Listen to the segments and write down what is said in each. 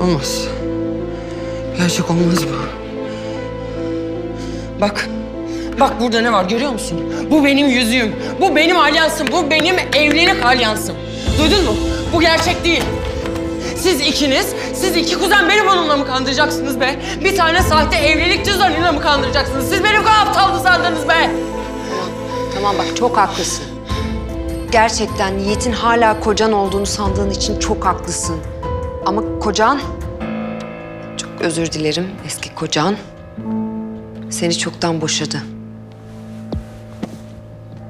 Olmaz. Gerçek olmaz bu. Bak. Bak burada ne var görüyor musun? Bu benim yüzüğüm. Bu benim alyansım. Bu benim evlilik alyansım. Duydun mu? Bu gerçek değil. Siz ikiniz, siz iki kuzen beni bununla mı kandıracaksınız be? Bir tane sahte evlilik cüzdanıyla mı kandıracaksınız? Siz beni bu kadar aptaldı sandınız be. Tamam bak çok haklısın. Gerçekten Yiğit'in hala kocan olduğunu sandığın için çok haklısın. Ama kocan, çok özür dilerim eski kocan, seni çoktan boşadı.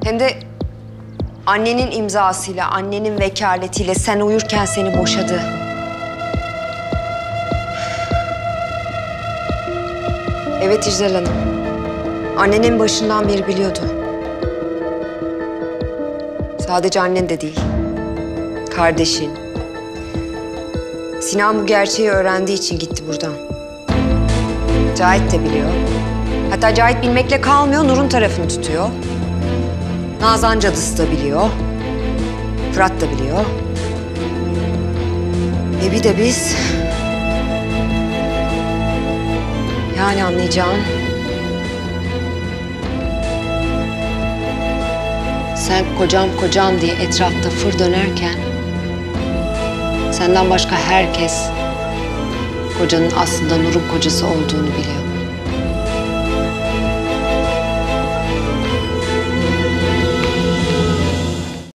Hem de annenin imzasıyla, annenin vekaletiyle sen uyurken seni boşadı. Evet İcdal Hanım. Annenin başından beri biliyordu. Sadece annen de değil. Kardeşin. Sinan bu gerçeği öğrendiği için gitti buradan. Cahit de biliyor. Hatta Cahit bilmekle kalmıyor, Nur'un tarafını tutuyor. Nazan cadısı da biliyor. Fırat da biliyor. E bir de biz... Yani anlayacağın... Sen kocam kocam diye etrafta fır dönerken... Senden başka herkes... Kocanın aslında Nur'un kocası olduğunu biliyor.